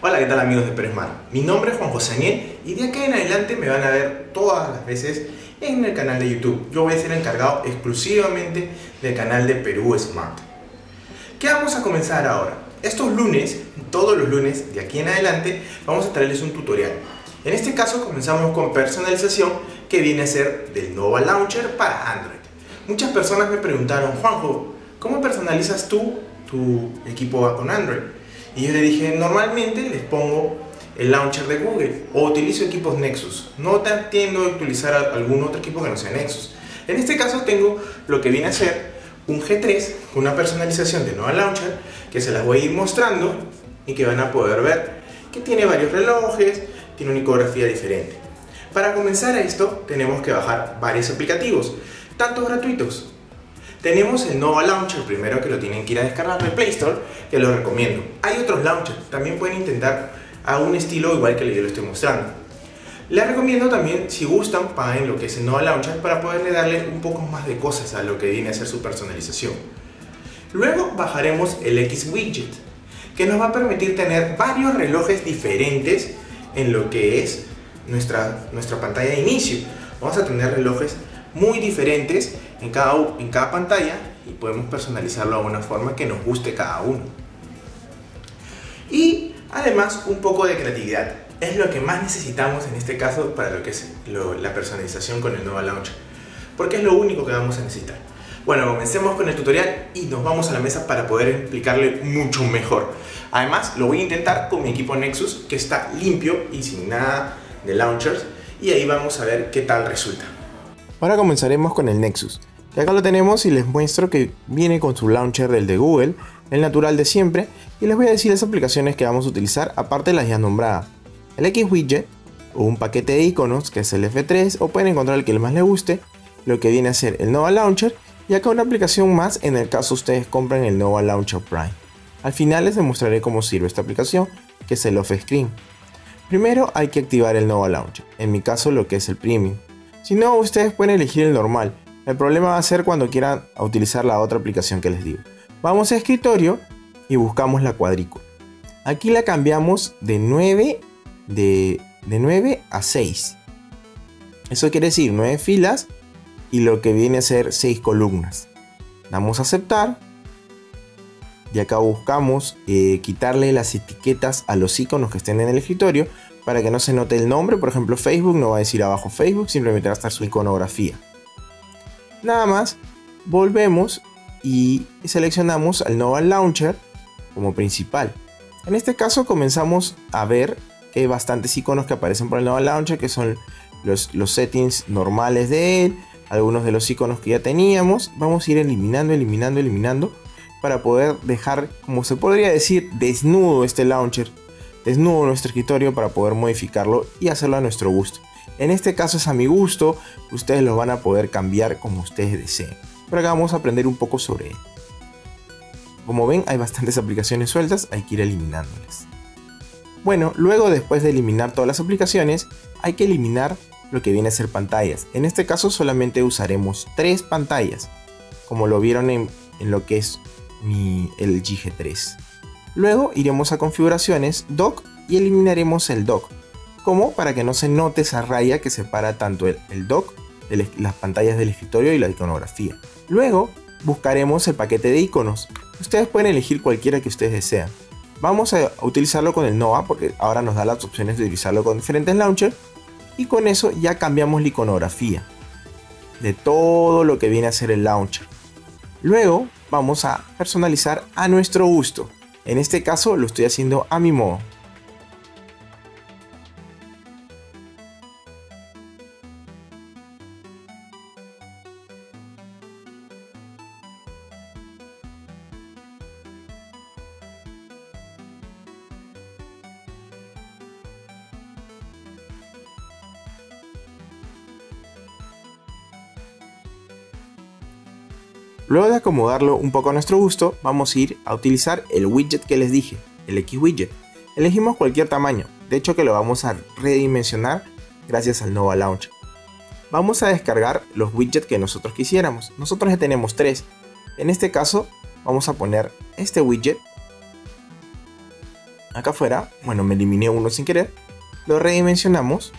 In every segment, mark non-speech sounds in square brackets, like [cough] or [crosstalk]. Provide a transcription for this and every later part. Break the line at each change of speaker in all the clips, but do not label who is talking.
Hola, ¿qué tal amigos de Pérez Mar? Mi nombre es Juan José Daniel y de aquí en adelante me van a ver todas las veces en el canal de YouTube. Yo voy a ser encargado exclusivamente del canal de Perú Smart. ¿Qué vamos a comenzar ahora? Estos lunes, todos los lunes de aquí en adelante, vamos a traerles un tutorial. En este caso comenzamos con personalización que viene a ser del Nova Launcher para Android. Muchas personas me preguntaron, Juanjo, ¿cómo personalizas tú tu equipo con Android? Y yo le dije, normalmente les pongo el launcher de Google o utilizo equipos Nexus. No tiendo a utilizar algún otro equipo que no sea Nexus. En este caso tengo lo que viene a ser un G3 con una personalización de Nova Launcher que se las voy a ir mostrando y que van a poder ver que tiene varios relojes, tiene una icografía diferente. Para comenzar a esto tenemos que bajar varios aplicativos, tanto gratuitos tenemos el Nova Launcher, primero que lo tienen que ir a descargar de Play Store, que lo recomiendo. Hay otros launchers, también pueden intentar a un estilo igual que yo lo estoy mostrando. Les recomiendo también, si gustan, paguen lo que es el Nova Launcher para poderle darle un poco más de cosas a lo que viene a ser su personalización. Luego bajaremos el X Widget, que nos va a permitir tener varios relojes diferentes en lo que es nuestra, nuestra pantalla de inicio. Vamos a tener relojes muy diferentes en cada, en cada pantalla y podemos personalizarlo de una forma que nos guste cada uno. Y además un poco de creatividad. Es lo que más necesitamos en este caso para lo que es la personalización con el Nova Launcher. Porque es lo único que vamos a necesitar. Bueno, comencemos con el tutorial y nos vamos a la mesa para poder explicarle mucho mejor. Además, lo voy a intentar con mi equipo Nexus que está limpio y sin nada de launchers y ahí vamos a ver qué tal resulta. Ahora comenzaremos con el Nexus. Y acá lo tenemos y les muestro que viene con su launcher del de Google, el natural de siempre, y les voy a decir las aplicaciones que vamos a utilizar aparte de las ya nombradas. El X Widget, o un paquete de iconos que es el F3, o pueden encontrar el que más les guste, lo que viene a ser el Nova Launcher, y acá una aplicación más en el caso ustedes compren el Nova Launcher Prime. Al final les demostraré cómo sirve esta aplicación, que es el Off Screen. Primero hay que activar el Nova Launcher, en mi caso lo que es el Premium. Si no, ustedes pueden elegir el normal. El problema va a ser cuando quieran utilizar la otra aplicación que les digo. Vamos a escritorio y buscamos la cuadrícula. Aquí la cambiamos de 9, de, de 9 a 6. Eso quiere decir 9 filas y lo que viene a ser 6 columnas. Damos a aceptar. Y acá buscamos eh, quitarle las etiquetas a los iconos que estén en el escritorio para que no se note el nombre. Por ejemplo, Facebook no va a decir abajo Facebook, simplemente va a estar su iconografía. Nada más, volvemos y seleccionamos al Nova Launcher como principal. En este caso comenzamos a ver que hay bastantes iconos que aparecen por el Nova Launcher, que son los, los settings normales de él, algunos de los iconos que ya teníamos. Vamos a ir eliminando, eliminando, eliminando para poder dejar, como se podría decir, desnudo este launcher desnudo nuestro escritorio para poder modificarlo y hacerlo a nuestro gusto. En este caso es a mi gusto, ustedes lo van a poder cambiar como ustedes deseen. Pero acá vamos a aprender un poco sobre él. Como ven, hay bastantes aplicaciones sueltas, hay que ir eliminándolas. Bueno, luego después de eliminar todas las aplicaciones, hay que eliminar lo que viene a ser pantallas. En este caso solamente usaremos tres pantallas, como lo vieron en, lo que es mi, el GG3. Luego iremos a configuraciones, dock y eliminaremos el dock, como para que no se note esa raya que separa tanto el, dock de las pantallas del escritorio y la iconografía. Luego buscaremos el paquete de iconos. Ustedes pueden elegir cualquiera que ustedes desean. Vamos a utilizarlo con el Nova porque ahora nos da las opciones de utilizarlo con diferentes launchers y con eso ya cambiamos la iconografía de todo lo que viene a ser el launcher. Luego vamos a personalizar a nuestro gusto. En este caso lo estoy haciendo a mi modo. Luego de acomodarlo un poco a nuestro gusto, vamos a ir a utilizar el widget que les dije, el X widget. Elegimos cualquier tamaño, de hecho que lo vamos a redimensionar gracias al Nova Launcher. Vamos a descargar los widgets que nosotros quisiéramos. Nosotros ya tenemos tres. En este caso, vamos a poner este widget acá afuera, bueno, me eliminé uno sin querer, lo redimensionamos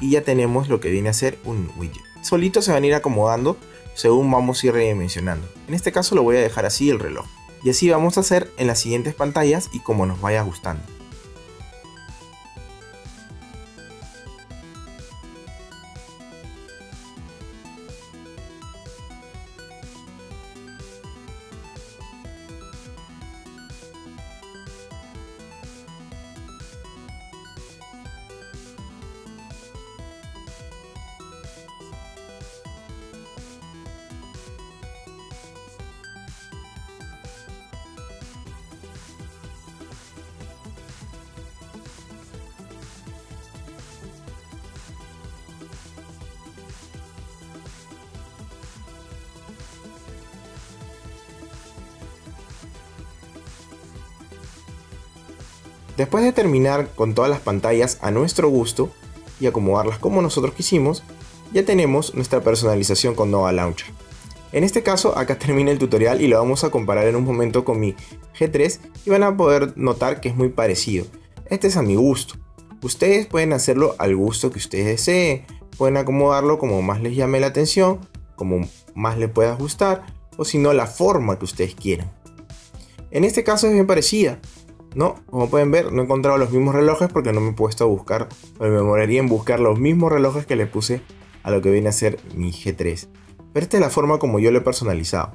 y ya tenemos lo que viene a ser un widget. Solito se van a ir acomodando según vamos a ir redimensionando. En este caso lo voy a dejar así el reloj. Y así vamos a hacer en las siguientes pantallas y como nos vaya gustando. Después de terminar con todas las pantallas a nuestro gusto y acomodarlas como nosotros quisimos, ya tenemos nuestra personalización con Nova Launcher. En este caso, acá [laughs] termina el tutorial y lo vamos a comparar en un momento con mi G3 y van a poder notar que es muy parecido. Este es a mi gusto. Ustedes pueden hacerlo al gusto que ustedes deseen, pueden acomodarlo como más les llame la atención, como más le pueda ajustar o si no la forma que ustedes quieran. En este caso es bien parecida, ¿no? Como pueden ver, no he encontrado los mismos relojes porque no me he puesto a buscar, me demoraría en buscar los mismos relojes que le puse a lo que viene a ser mi G3. Pero esta es la forma como yo lo he personalizado.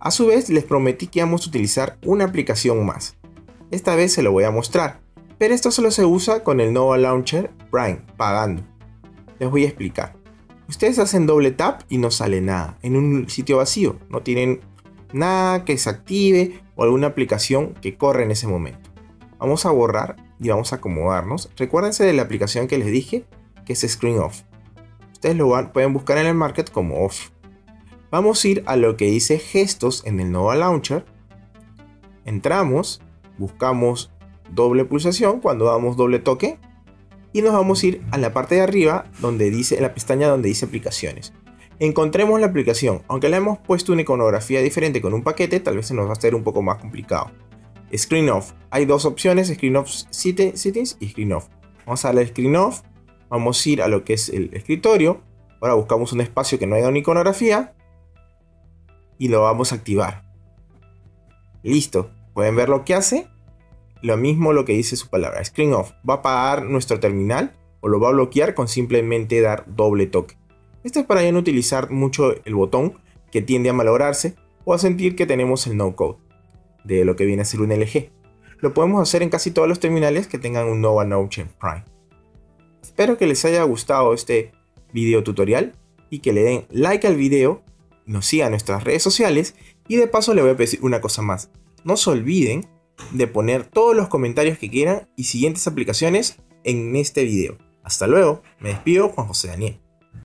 A su vez, les prometí que íbamos a utilizar una aplicación más. Esta vez se lo voy a mostrar, pero esto solo se usa con el Nova Launcher Prime, pagando. Les voy a explicar. Ustedes hacen doble tap y no sale nada, en un sitio vacío, no tienen nada que se active o alguna aplicación que corre en ese momento. Vamos a borrar y vamos a acomodarnos. Recuérdense de la aplicación que les dije, que es Screen Off. Ustedes lo pueden buscar en el market como Off. Vamos a ir a lo que dice gestos en el Nova Launcher. Entramos, buscamos doble pulsación cuando damos doble toque y nos vamos a ir a la parte de arriba donde dice en la pestaña donde dice aplicaciones encontremos la aplicación. Aunque le hemos puesto una iconografía diferente con un paquete, tal vez se nos va a hacer un poco más complicado. Screen Off. Hay dos opciones, Screen Off Settings y Screen Off. Vamos a darle Screen Off. Vamos a ir a lo que es el escritorio. Ahora buscamos un espacio que no haya una iconografía. Y lo vamos a activar. Listo. Pueden ver lo que hace. Lo mismo lo que dice su palabra. Screen Off. Va a apagar nuestro terminal o lo va a bloquear con simplemente dar doble toque. Esto es para ya no utilizar mucho el botón que tiende a malograrse o a sentir que tenemos el no code de lo que viene a ser un LG. Lo podemos hacer en casi todos los terminales que tengan un Nova Note Prime. Espero que les haya gustado este video tutorial y que le den like al video, nos sigan en nuestras redes sociales y de paso le voy a pedir una cosa más. No se olviden de poner todos los comentarios que quieran y siguientes aplicaciones en este video. Hasta luego, me despido Juan José Daniel.